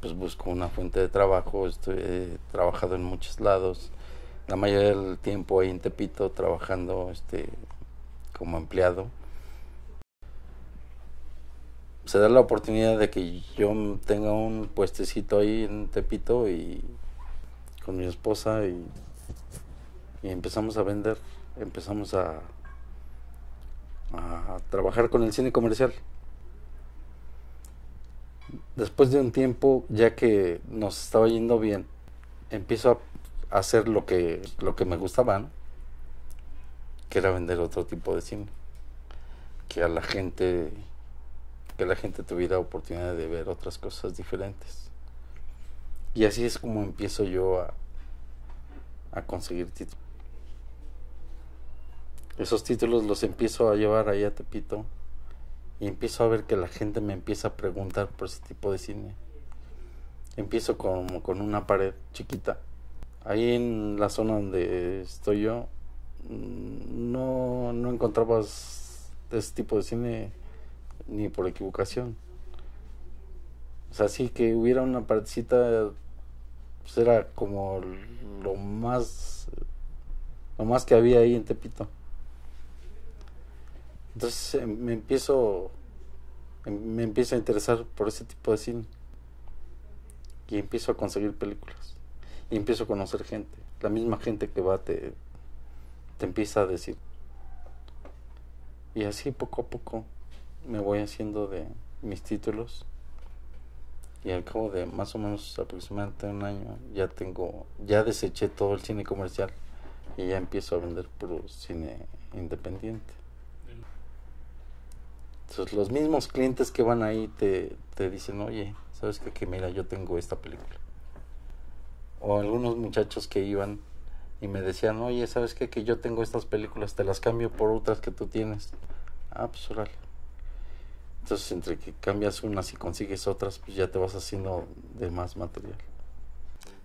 pues busco una fuente de trabajo, estoy, he trabajado en muchos lados, la mayoría del tiempo ahí en Tepito trabajando este, como empleado. Se da la oportunidad de que yo tenga un puestecito ahí en Tepito y con mi esposa y, y empezamos a vender, empezamos a, a trabajar con el cine comercial. Después de un tiempo, ya que nos estaba yendo bien, empiezo a hacer lo que, lo que me gustaba, ¿no? que era vender otro tipo de cine, que a la gente, que la gente tuviera oportunidad de ver otras cosas diferentes. Y así es como empiezo yo a, a conseguir títulos. Esos títulos los empiezo a llevar ahí a Tepito y empiezo a ver que la gente me empieza a preguntar por ese tipo de cine. Empiezo como con una pared chiquita. Ahí en la zona donde estoy yo, mm, no, no encontrabas ese tipo de cine ni por equivocación. O sea, sí que hubiera una paredcita, pues era como lo más, lo más que había ahí en Tepito. Entonces eh, me empiezo em, me empiezo a interesar por ese tipo de cine. Y empiezo a conseguir películas. Y empiezo a conocer gente. La misma gente que va te, te empieza a decir. Y así poco a poco me voy haciendo de mis títulos. Y al cabo de más o menos aproximadamente un año ya tengo ya deseché todo el cine comercial. Y ya empiezo a vender puro cine independiente entonces los mismos clientes que van ahí te, te dicen, oye, ¿sabes qué? Que mira, yo tengo esta película. O algunos muchachos que iban y me decían, oye, ¿sabes qué? Que yo tengo estas películas, te las cambio por otras que tú tienes. Ah, pues órale. Entonces, entre que cambias unas y consigues otras, pues ya te vas haciendo de más material.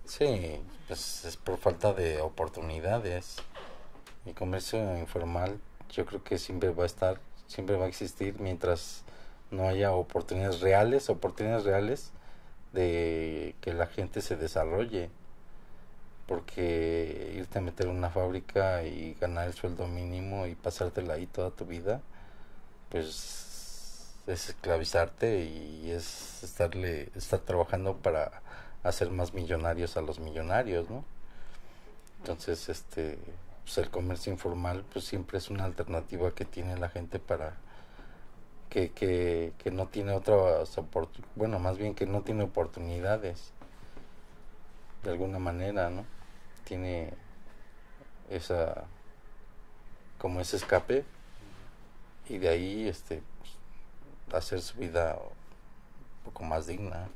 Sí, pues es por falta de oportunidades. Mi comercio informal yo creo que siempre va a estar siempre va a existir mientras no haya oportunidades reales, oportunidades reales de que la gente se desarrolle. Porque irte a meter en una fábrica y ganar el sueldo mínimo y pasártela ahí toda tu vida, pues es esclavizarte y es estarle estar trabajando para hacer más millonarios a los millonarios, ¿no? Entonces, este pues el comercio informal pues siempre es una alternativa que tiene la gente para que, que, que no tiene otras bueno más bien que no tiene oportunidades de alguna manera no tiene esa como ese escape y de ahí este pues, hacer su vida un poco más digna